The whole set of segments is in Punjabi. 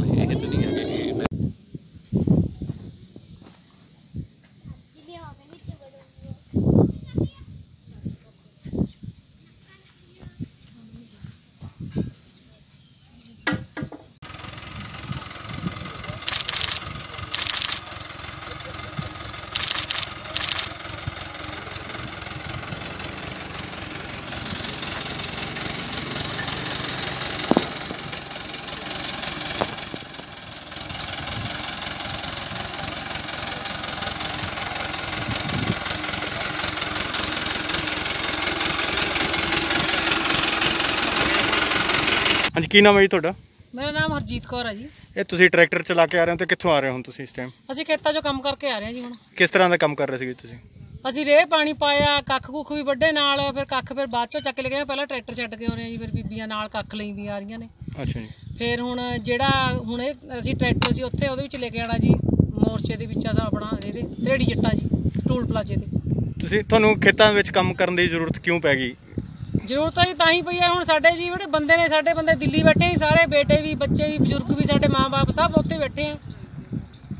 ਨਾਲ ਇਹ ਤਾਂ ਨਹੀਂ ਹੈਗੇ ਕਿ ਇਹਨਾਂ- ਹਾਂਜੀ ਕੀ ਨਾਮ ਹੈ ਜੀ ਤੁਹਾਡਾ? ਮੇਰਾ ਨਾਮ ਹਰਜੀਤ ਕੌਰ ਹੈ ਜੀ। ਇਹ ਤੁਸੀਂ ਟਰੈਕਟਰ ਚਲਾ ਕੇ ਆ ਰਹੇ ਹੋ ਤੇ ਕਿੱਥੋਂ ਆ ਰਹੇ ਹੋ ਤੁਸੀਂ ਇਸ ਟਾਈਮ ਅਸੀਂ ਖੇਤਾਂ 'ਚੋਂ ਕੰਮ ਕਰਕੇ ਆ ਰਹੇ ਹਾਂ ਜੀ ਹੁਣ। ਕਿਸ ਤਰ੍ਹਾਂ ਦਾ ਕੰਮ ਕਰ ਰਹੇ ਸੀਗੇ ਤੁਸੀਂ? ਅਸੀਂ ਰੇਹ ਪਾਣੀ ਪਾਇਆ ਕੱਖ ਕੁੱਖ ਵੀ ਵੱਡੇ ਨਾਲ ਫਿਰ ਕੱਖ ਫਿਰ ਬਾਅਦ 'ਚੋਂ ਚੱਕ ਲੈ ਗਏ ਪਹਿਲਾਂ ਟਰੈਕਟਰ ਛੱਡ ਕੇ ਆਉਣੇ ਆ ਜੀ ਫਿਰ ਬੀਬੀਆਂ ਨਾਲ ਕੱਖ ਲੈਂਦੀਆਂ ਆ ਰਹੀਆਂ ਨੇ। ਅੱਛਾ ਜੀ। ਫਿਰ ਹੁਣ ਜਿਹੜਾ ਹੁਣ ਇਹ ਅਸੀਂ ਟਰੈਕਟਰ ਸੀ ਉੱਥੇ ਉਹਦੇ ਵਿੱਚ ਲੈ ਕੇ ਆਣਾ ਜੀ ਮੋਰਚੇ ਦੇ ਵਿੱਚ ਆ ਆਪਣਾ ਇਹਦੇ ਧਰੇੜੀ ਜੱਟਾਂ ਜੀ ਟੂਲ ਪਲਾਜੇ ਤੇ। ਤੁਸੀਂ ਤੁਹਾਨੂੰ ਖੇਤਾਂ ਵਿੱਚ ਕੰਮ ਕਰਨ ਦੀ ਜ਼ਰੂਰਤ ਕਿਉਂ ਪੈ ਗਈ? ਜ਼ਰੂਰਤ ਜੀ ਤਾਂ ਹੀ ਪਈ ਹੈ ਹੁਣ ਸਾਡੇ ਜੀ ਜਿਹੜੇ ਬੰਦੇ ਨੇ ਸਾਡੇ ਬੰਦੇ ਦਿੱਲੀ ਬੈਠੇ ਸੀ ਸਾਰੇ ਬੇਟੇ ਵੀ ਬੱਚੇ ਵੀ ਬਜ਼ੁਰਗ ਵੀ ਸਾਡੇ ਮਾਂ-ਬਾਪ ਸਭ ਉੱਥੇ ਬੈਠੇ ਆ।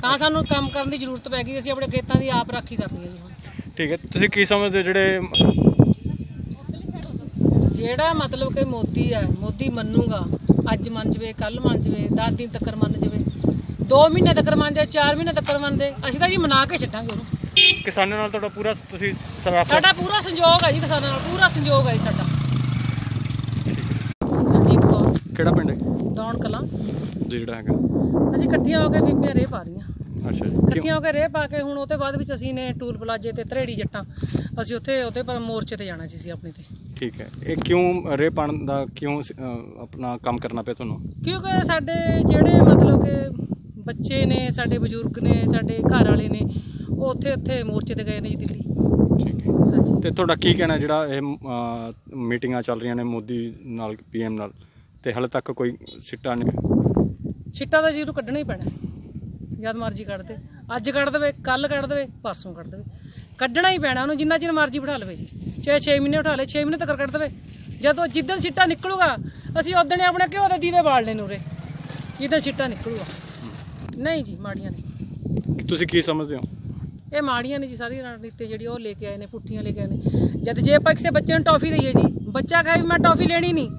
ਤਾਂ ਸਾਨੂੰ ਕੰਮ ਕਰਨ ਦੀ ਜ਼ਰੂਰਤ ਪੈ ਗਈ ਅਸੀਂ ਆਪਣੇ ਖੇਤਾਂ ਦੀ ਆਪ ਰਾਖੀ ਕਰਨੀ ਹੈ ਜੀ ਹੁਣ। ਠੀਕ ਹੈ ਤੁਸੀਂ ਕੀ ਸਮਝਦੇ ਹੋ ਜਿਹੜੇ ਜਿਹੜਾ ਮਤਲਬ ਕਿ ਮੋਦੀ ਹੈ ਮੋਦੀ ਮੰਨੂਗਾ ਅੱਜ ਮੰਨ ਜਵੇ ਕੱਲ ਮੰਨ ਜਵੇ 10 ਦਿਨ ਤੱਕ ਮੰਨ ਜਵੇ 2 ਮਹੀਨੇ ਤੱਕ ਮੰਨ ਜਾਵੇ 4 ਮਹੀਨੇ ਤੱਕ ਮੰਨ ਦੇ ਅਸੀਂ ਤਾਂ ਜੀ ਮਨਾ ਕੇ ਛੱਡਾਂਗੇ ਉਹਨੂੰ। ਕਿਸਾਨਾਂ ਨਾਲ ਤੁਹਾਡਾ ਪੂਰਾ ਤੁਸੀਂ ਸਰਾਫਾ ਸਾਡਾ ਪੂਰਾ ਸੰਯੋਗ ਹੈ ਜੀ ਕਿਸਾਨਾਂ ਨਾਲ ਪੂਰਾ ਸੰਯੋਗ ਹੈ ਜੀ ਸਾਡਾ। ਹਰਜੀਤ ਕੌਰ। ਕਿਹੜਾ ਪਿੰਡ ਹੈ? ਦੌਣ ਕਲਾਂ। ਜਿਹੜਾ ਹੈਗਾ। ਅਸੀਂ ਇਕੱਠੀਆਂ ਹੋ ਕੇ ਬੀਬੀਆਂ ਰੇ ਪਾ ਰਹੀਆਂ। ਅੱਛਾ ਜੀ। ਇਕੱਠੀਆਂ ਹੋ ਕੇ ਰੇ ਪਾ ਕੇ ਹੁਣ ਉਹਦੇ ਬਾਅਦ ਵਿੱਚ ਅਸੀਂ ਨੇ ਟੂਲ ਪਲਾਜੇ ਤੇ ਧਰੇੜੀ ਜੱਟਾਂ ਅਸੀਂ ਉੱਥੇ ਉਹਦੇ ਪਰ ਮੋਰਚੇ ਤੇ ਜਾਣਾ ਸੀ ਆਪਣੇ ਤੇ। ਠੀਕ ਹੈ। ਇਹ ਕਿਉਂ ਰੇ ਪਾਣ ਦਾ ਕਿਉਂ ਅਹ, ਆਪਣਾ ਕੰਮ ਕਰਨਾ ਪਿਆ ਤੁਹਾਨੂੰ? ਕਿਉਂਕਿ ਸਾਡੇ ਜਿਹੜੇ ਮਤਲਬ ਕਿ ਬੱਚੇ ਨੇ ਸਾਡੇ ਬਜ਼ੁਰਗ ਨੇ ਸਾਡੇ ਘਰ ਵਾਲੇ ਨੇ ਉਹ ਉੱਥੇ ਉੱਥੇ ਮੋਰਚੇ ਤੇ ਗਏ ਨੇ ਜੀ ਦਿੱਲੀ। ਠੀਕ ਹੈ। ਹਾਂਜੀ। ਤੇ ਤੁਹਾਡਾ ਕੀ ਕਹਿਣਾ ਜਿਹੜਾ ਇਹ ਅਹ, ਮੀਟਿੰਗਾਂ ਚੱਲ ਰਹੀਆਂ ਨੇ ਮੋਦੀ ਨਾਲ ਪੀਐਮ ਨਾਲ? ਤੇ ਹਾਲੇ ਤੱਕ ਕੋਈ ਸਿੱਟਾ ਨਹੀਂ ਛਿੱਟਾ ਤਾਂ ਜ਼ਰੂਰ ਕੱਢਣਾ ਹੀ ਪੈਣਾ। ਹੈ। ਜਦ ਮਰਜ਼ੀ ਕੱਢ ਦੇ। ਅੱਜ ਕੱਢ ਦੇਵੇ ਕੱਲ ਕੱਢ ਦੇਵੇ ਪਰਸੋਂ ਕੱਢ ਦੇਵੇ। ਕੱਢਣਾ ਹੀ ਪੈਣਾ ਉਹਨੂੰ ਜਿੰਨਾ ਚਿਰ ਮਰਜ਼ੀ ਬਿਠਾ ਲਵੇ ਜੀ। ਚਾਹੇ 6 ਮਹੀਨੇ ਬਿਠਾ ਲੇ 6 ਮਹੀਨੇ ਤੱਕ ਕੱਢ ਦੇਵੇ। ਜਦੋਂ ਜਿੱਦਣ ਛਿੱਟਾ ਨਿਕਲੂਗਾ ਅਸੀਂ ਉਦਣ ਆਪਣੇ ਘਿਓ ਦੇ ਦੀਵੇ ਬਾਲਣੇ ਨੂੰ ਉਰੇ। ਜਿੱਦਣ ਛਿੱਟਾ ਨਿਕਲੂਗਾ। ਨਹੀਂ ਜੀ ਮਾੜੀਆਂ ਨਹੀਂ। ਤੁਸੀਂ ਕੀ ਸਮਝਦੇ ਹੋ? ਇਹ ਮਾੜੀਆਂ ਨੇ ਜੀ ਸਾਰੀ ਰਣਨੀਤੀ ਜਿਹੜੀ ਉਹ ਲੈ ਕੇ ਆਏ ਨੇ, ਪੁੱਠੀਆਂ ਲੈ ਕੇ ਆਏ ਨੇ। ਜਦ ਜੇ ਆਪਾਂ ਕਿਸੇ ਬੱਚੇ ਨੂੰ ਟੌਫੀ ਦਈਏ ਜੀ, ਬੱਚਾ ਕਹੇ ਵੀ ਮੈਂ ਟੌਫੀ ਲੈਣੀ ਨਹੀਂ,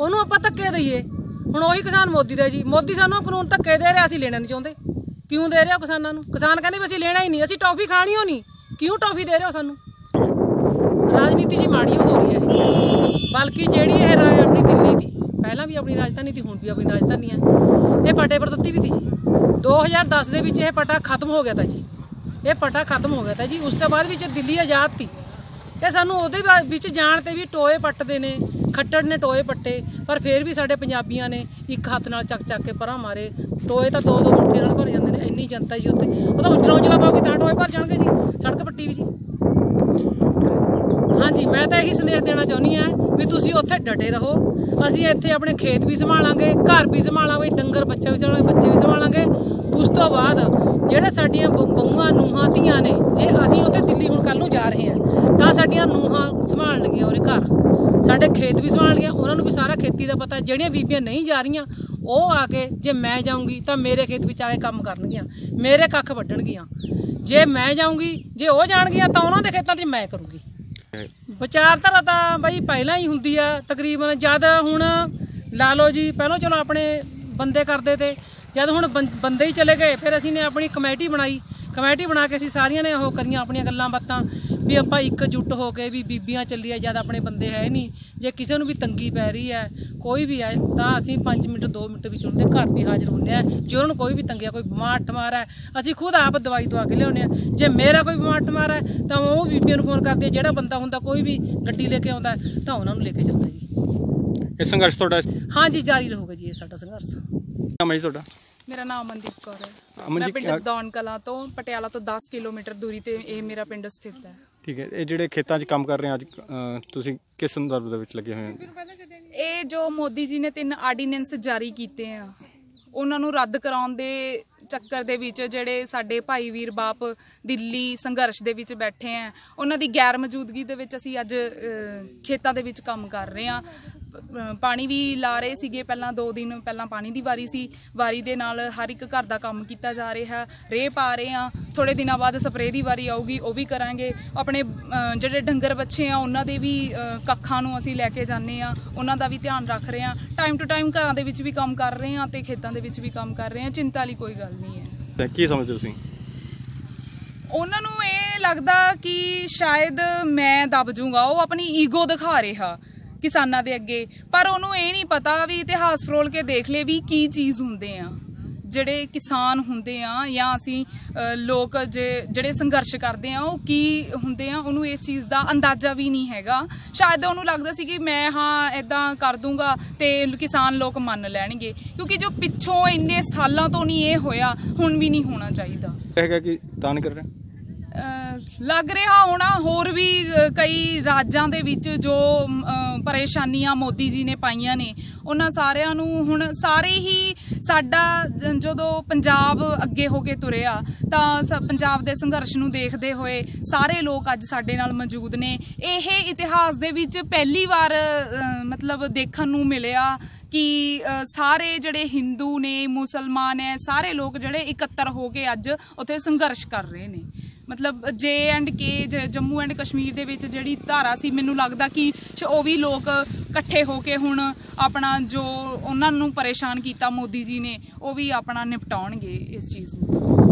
ਉਹਨੂੰ ਆਪਾਂ ਧੱਕੇ ਦਈਏ। ਹੁਣ ਉਹੀ ਕਿਸਾਨ ਮੋਦੀ ਦਾ ਜੀ। ਮੋਦੀ ਸਾਨੂੰ ਕਾਨੂੰਨ ਧੱਕੇ ਦੇ ਰਿਹਾ, ਅਸੀਂ ਲੈਣਾ ਨਹੀਂ ਚਾਹੁੰਦੇ। ਕਿਉਂ ਦੇ ਰਿਹਾ ਕਿਸਾਨਾਂ ਨੂੰ? ਕਿਸਾਨ ਕਹਿੰਦੇ ਵੀ ਅਸੀਂ ਲੈਣਾ ਹੀ ਨਹੀਂ, ਅਸੀਂ ਟੌਫੀ ਖਾਣੀ ਹੋ ਨਹੀਂ। ਕਿਉਂ ਟੌਫੀ ਦੇ ਰਹੇ ਹੋ ਸਾਨੂੰ? ਰਾਜਨੀਤੀ ਜੀ ਮਾੜੀ ਹੋ ਰਹੀ ਹੈ ਬਲਕਿ ਜਿਹੜੀ ਇਹ ਰਾਜ ਆਪਣੀ ਦਿੱਲੀ ਦੀ, ਪਹਿਲਾਂ ਵੀ ਆਪਣੀ ਰਾਜਧਾਨੀ ਸੀ, ਹੁਣ ਵੀ ਆਪਣੀ ਰਾਜਧਾਨੀ ਹੈ। ਇਹ ਪਟੇ ਪਰ ਦਿੱਤੀ ਵੀ ਸੀ ਜੀ। 2010 ਦੇ ਵਿੱਚ ਇਹ ਪਟਾ ਖਤਮ ਹੋ ਗਿਆ ਤਾਂ ਜੀ। ਇਹ ਪਟਾ ਖਤਮ ਹੋ ਗਿਆ ਤਾਂ ਜੀ। ਉਸ ਤੋਂ ਬਾਅਦ ਵਿੱਚ ਦਿੱਲੀ ਆਜ਼ਾਦ ਤੀ। ਇਹ ਸਾਨੂੰ ਉਹਦੇ ਬਾ- ਵਿੱਚ ਜਾਣ ਤੇ ਵੀ ਟੋਏ ਪੱਟਦੇ ਨੇ, ਖੱਟੜ ਨੇ ਟੋਏ ਪੱਟੇ, ਪਰ ਫਿਰ ਵੀ ਸਾਡੇ ਪੰਜਾਬੀਆਂ ਨੇ ਇੱਕ ਹੱਥ ਨਾਲ ਚੱਕ ਚੱਕ ਕੇ ਪਰਾਂ ਮਾਰੇ। ਟੋਏ ਤਾਂ ਦੋ ਦੋ ਮੁੱਠੀ ਨਾਲ ਭਰ ਜਾਂਦੇ ਨੇ, ਇੰਨੀ ਜਨਤਾ ਜੀ ਉੱਥੇ। ਉਹ ਤਾਂ ਉਂਚਲਾ ਉਂਚਲਾ ਪਾਉਗੀ ਤਾਂ ਟੋਏ ਭਰ ਜਾਣਗੇ ਜੀ, ਸੜਕ ਪੱਟੀ ਵੀ ਜੀ। ਹਾਂਜੀ, ਮੈਂ ਤਾਂ ਇਹੀ ਸੰਦੇਸ਼ ਦੇਣਾ ਚਾਹੁੰਦੀ ਆ ਵੀ ਤੁਸੀਂ ਉੱਥੇ ਡਟੇ ਰਹੋ। ਅਸੀਂ ਇੱਥੇ ਆਪਣੇ ਖੇਤ ਵੀ ਸੰਭਾਲਾਂਗੇ, ਘਰ ਵੀ ਸੰਭਾਲਾਂਗੇ, ਡੰਗਰ ਬੱਚਾ ਵੀ ਸੰਭਾਲਾਂਗੇ, ਬੱਚੇ ਵੀ ਸੰਭਾਲਾਂਗੇ। ਉਸ ਤੋਂ ਬਾਅਦ ਜਿਹੜੇ ਸਾਡੀਆਂ ਬ- ਬਹੂਆਂ, ਨੂੰਹਾਂ, ਧੀਆਂ ਨੇ, ਜੇ ਅਸੀਂ ਉੱਥੇ ਦਿੱਲੀ ਹੁਣ ਕੱਲ ਨੂੰ ਜਾ ਰਹੇ ਹਾਂ, ਤਾਂ ਸਾਡੀਆਂ ਨੂੰਹਾਂ ਸੰਭਾਲਣਗੀਆਂ ਉਹਦੇ ਘਰ। ਸਾਡੇ ਖੇਤ ਵੀ ਸੰਭਾਲਣਗੀਆਂ ਉਹਨਾਂ ਨੂੰ ਵੀ ਸਾਰਾ ਖੇਤੀ ਦਾ ਪਤਾ, ਜਿਹੜੀਆਂ ਬੀਬੀਆਂ ਨਹੀਂ ਜਾ ਰਹੀਆਂ, ਉਹ ਆ ਕੇ ਜੇ ਮੈਂ ਜਾਊਂਗੀ ਤਾਂ ਮੇਰੇ ਖੇਤ ਵਿੱਚ ਆ ਕੇ ਕੰਮ ਕਰਨਗੀਆਂ, ਮੇਰੇ ਕੱਖ ਵੱਢਣਗੀਆਂ। ਜੇ ਮੈਂ ਜਾਊਂਗੀ, ਜੇ ਉਹ ਜਾਣਗੀਆਂ ਤਾਂ ਉਹਨਾਂ ਦੇ ਖੇਤਾਂ 'ਚ ਮੈਂ ਕਰੂੰਗੀ। ਵਿਚਾਰਧਾਰਾ ਤਾਂ ਬਾਈ ਪਹਿਲਾਂ ਹੀ ਹੁੰਦੀ ਆ, ਤਕਰੀਬਨ ਜਦ ਹੁਣ ਲਾ ਲਓ ਜੀ, ਪਹਿਲਾਂ ਚਲੋ ਆਪਣੇ ਬੰਦੇ ਕਰਦੇ ਤੇ, ਜਦ ਹੁਣ ਬੰ- ਬੰਦੇ ਹੀ ਚਲੇ ਗਏ, ਫਿਰ ਅਸੀਂ ਨੇ ਆਪਣੀ ਕਮੇਟੀ ਬਣਾਈ, ਕਮੇਟੀ ਬਣਾ ਕੇ ਅਸੀਂ ਸਾਰੀਆਂ ਨੇ ਉਹ ਕਰੀਆਂ ਆਪਣੀਆਂ ਗੱਲਾਂ ਬਾਤਾਂ, ਵੀ ਆਪਾਂ ਇੱਕ ਜੁੱਟ ਹੋ ਕੇ ਵੀ ਬੀਬੀਆਂ ਚੱਲੀਏ ਜਦ ਆਪਣੇ ਬੰਦੇ ਹੈ ਨਹੀਂ ਜੇ ਕਿਸੇ ਨੂੰ ਵੀ ਤੰਗੀ ਪੈ ਰਹੀ ਹੈ ਕੋਈ ਵੀ ਹੈ ਤਾਂ ਅਸੀਂ 5 ਮਿੰਟ 2 ਮਿੰਟ ਵਿੱਚ ਉਹਨਾਂ ਦੇ ਘਰ ਵੀ ਹਾਜ਼ਰ ਹੁੰਦੇ ਆ ਜੇ ਉਹਨਾਂ ਨੂੰ ਕੋਈ ਵੀ ਤੰਗੀ ਆ ਕੋਈ ਬਿਮਾਰ ਠਮਾਰ ਹੈ ਅਸੀਂ ਖੁਦ ਆਪ ਦਵਾਈ ਦਵਾ ਕੇ ਲਿਆਉਂਦੇ ਆ ਜੇ ਮੇਰਾ ਕੋਈ ਬਿਮਾਰ ਠਮਾਰ ਹੈ ਤਾਂ ਉਹ ਬੀਬੀਆਂ ਨੂੰ ਫੋਨ ਕਰਦੇ ਆ ਜਿਹੜਾ ਬੰਦਾ ਹੁੰਦਾ ਕੋਈ ਵੀ ਗੱਡੀ ਲੈ ਕੇ ਆਉਂਦਾ ਹੈ, ਤਾਂ ਉਹਨਾਂ ਨੂੰ ਲੈ ਕੇ ਜਾਂਦਾ ਜੀ। ਇਹ ਸੰਘਰਸ਼ ਤੁਹਾਡਾ ਹਾਂਜੀ ਜਾਰੀ ਰਹੂਗਾ ਜੀ ਇਹ ਸਾਡਾ ਸੰਘਰਸ਼। ਨਾਮ ਹੈ ਜੀ ਤੁਹਾਡਾ? ਮੇਰਾ ਨਾਮ ਅਮਨਦੀਪ ਕੌਰ ਹੈ। ਮੈਂ ਪਿੰਡ ਦੌਣ ਕਲਾਂ ਤੋਂ ਪਟਿਆਲਾ ਤੋਂ 10 ਕਿਲੋਮੀਟਰ ਦੂਰੀ ਤੇ ਇਹ ਮੇਰਾ ਪਿੰਡ ਸਥਿਤ ਹੈ। ਠੀਕ ਹੈ ਇਹ ਜਿਹੜੇ ਖੇਤਾਂ 'ਚ ਕੰਮ ਕਰ ਰਹੇ ਆ ਅੱਜ ਅਹ, ਤੁਸੀਂ ਕਿਸ ਸੰਦਰਭ ਦੇ ਵਿੱਚ ਲੱਗੇ ਹੋਏ ਹੋ? ਇਹ ਜੋ ਮੋਦੀ ਜੀ ਨੇ ਤਿੰਨ ਆਰਡੀਨੈਂਸ ਜਾਰੀ ਕੀਤੇ ਆ ਉਹਨਾਂ ਨੂੰ ਰੱਦ ਕਰਾਉਣ ਦੇ ਚੱਕਰ ਦੇ ਵਿੱਚ ਜਿਹੜੇ ਸਾਡੇ ਭਾਈ ਵੀਰ ਬਾਪ ਦਿੱਲੀ ਸੰਘਰਸ਼ ਦੇ ਵਿੱਚ ਬੈਠੇ ਆ ਉਹਨਾਂ ਦੀ ਗੈਰ ਮੌਜੂਦਗੀ ਦੇ ਵਿੱਚ ਅਸੀਂ ਅੱਜ ਅ, ਖੇਤਾਂ ਦੇ ਵਿੱਚ ਕੰਮ ਕਰ ਰਹੇ ਆ। ਪਾਣੀ ਵੀ ਲਾ ਰਹੇ ਸੀਗੇ ਪਹਿਲਾਂ 2 ਦਿਨ ਪਹਿਲਾਂ ਪਾਣੀ ਦੀ ਵਾਰੀ ਸੀ। ਵਾਰੀ ਦੇ ਨਾਲ ਹਰ ਇੱਕ ਘਰ ਦਾ ਕੰਮ ਕੀਤਾ ਜਾ ਰਿਹਾ। ਰੇ ਪਾ ਰਹੇ ਆ ਥੋੜੇ ਦਿਨਾਂ ਬਾਅਦ ਸਪਰੇਅ ਦੀ ਵਾਰੀ ਆਊਗੀ ਉਹ ਵੀ ਕਰਾਂਗੇ। ਆਪਣੇ ਜਿਹੜੇ ਡੰਗਰ ਬੱਚੇ ਆ ਉਹਨਾਂ ਦੇ ਵੀ ਕੱਖਾਂ ਨੂੰ ਅਸੀਂ ਲੈ ਕੇ ਜਾਂਦੇ ਆ ਉਹਨਾਂ ਦਾ ਵੀ ਧਿਆਨ ਰੱਖ ਰਹੇ ਆ ਟਾਈਮ ਟੂ ਟਾਈਮ ਘਰਾਂ ਦੇ ਵਿੱਚ ਵੀ ਕੰਮ ਕਰ ਰਹੇ ਆ ਤੇ ਖੇਤਾਂ ਦੇ ਵਿੱਚ ਵੀ ਕੰਮ ਕਰ ਰਹੇ ਆ ਚਿੰਤਾ ਵਾਲੀ ਕੋਈ ਗੱਲ ਨਹੀਂ ਹੈ। ਤੇ ਕੀ ਸਮਝਦੇ ਤੁਸੀਂ? ਉਹਨਾਂ ਨੂੰ ਇਹ ਲੱਗਦਾ ਕਿ ਸ਼ਾਇਦ ਮੈਂ ਦਬ ਜੂੰਗਾ। ਉਹ ਆਪਣੀ ਈਗੋ ਦਿਖਾ ਰਿਹਾ। ਕਿਸਾਨਾਂ ਦੇ ਅੱਗੇ। ਪਰ ਉਹਨੂੰ ਇਹ ਨਹੀਂ ਪਤਾ ਵੀ ਇਤਿਹਾਸ ਫਰੋਲ ਕੇ ਦੇਖ ਲੈ ਵੀ ਕੀ ਚੀਜ਼ ਹੁੰਦੇ ਆ। ਜਿਹੜੇ ਕਿਸਾਨ ਹੁੰਦੇ ਆ ਜਾਂ ਅਸੀਂ ਲੋਕ ਜਿਹੜੇ ਸੰਘਰਸ਼ ਕਰਦੇ ਆ, ਉਹ ਕੀ ਹੁੰਦੇ ਆ, ਉਹਨੂੰ ਇਸ ਚੀਜ਼ ਦਾ ਅੰਦਾਜ਼ਾ ਵੀ ਨਹੀਂ ਹੈਗਾ। ਸ਼ਾਇਦ ਉਹਨੂੰ ਲੱਗਦਾ ਸੀ ਕਿ ਮੈਂ ਹਾਂ ਇਦਾਂ ਕਰ ਦੂੰਗਾ ਤੇ ਕਿਸਾਨ ਲੋਕ ਮੰਨ ਲੈਣਗੇ। ਕਿਉਂਕਿ ਜੋ ਪਿੱਛੋਂ ਇੰਨੇ ਸਾਲਾਂ ਤੋਂ ਨਹੀਂ ਇਹ ਹੋਇਆ, ਹੁਣ ਵੀ ਨਹੀਂ ਹੋਣਾ ਚਾਹੀਦਾ। ਹੈਗਾ ਕਿ ਤਾਂ ਕਰ ਰਹੇ? ਲੱਗ ਰਿਹਾ ਹੋਣਾ, ਹੋਰ ਵੀ ਕਈ ਰਾਜਾਂ ਦੇ ਵਿੱਚ ਜੋ ਪਰੇਸ਼ਾਨੀਆਂ ਮੋਦੀ ਜੀ ਨੇ ਪਾਈਆਂ ਨੇ, ਉਹਨਾਂ ਸਾਰਿਆਂ ਨੂੰ ਹੁਣ ਸਾਰੇ ਹੀ ਸਾਡਾ ਜਦੋਂ ਪੰਜਾਬ ਅੱਗੇ ਹੋ ਕੇ ਤੁਰਿਆ, ਤਾਂ ਪੰਜਾਬ ਦੇ ਸੰਘਰਸ਼ ਨੂੰ ਦੇਖਦੇ ਹੋਏ ਸਾਰੇ ਲੋਕ ਅੱਜ ਸਾਡੇ ਨਾਲ ਮੌਜੂਦ ਨੇ। ਇਹ ਇਤਿਹਾਸ ਦੇ ਵਿੱਚ ਪਹਿਲੀ ਵਾਰ ਮਤਲਬ ਦੇਖਣ ਨੂੰ ਮਿਲਿਆ ਕਿ ਸਾਰੇ ਜਿਹੜੇ ਹਿੰਦੂ ਨੇ, ਮੁਸਲਮਾਨ ਹੈ ਸਾਰੇ ਲੋਕ ਜਿਹੜੇ ਇਕੱਤਰ ਹੋ ਕੇ ਅੱਜ ਉੱਥੇ ਸੰਘਰਸ਼ ਕਰ ਰਹੇ ਨੇ। ਮਤਲਬ J and K Jammu and Kashmir ਦੇ ਵਿੱਚ ਜਿਹੜੀ ਧਾਰਾ ਸੀ, ਮੈਨੂੰ ਲੱਗਦਾ ਕਿ ਉਹ ਵੀ ਲੋਕ ਇਕੱਠੇ ਹੋ ਕੇ ਹੁਣ ਆਪਣਾ ਜੋ ਉਹਨਾਂ ਨੂੰ ਪਰੇਸ਼ਾਨ ਕੀਤਾ ਮੋਦੀ ਜੀ ਨੇ, ਉਹ ਵੀ ਆਪਣਾ ਨਿਪਟਾਉਣਗੇ ਇਸ ਚੀਜ਼ ਨੂੰ।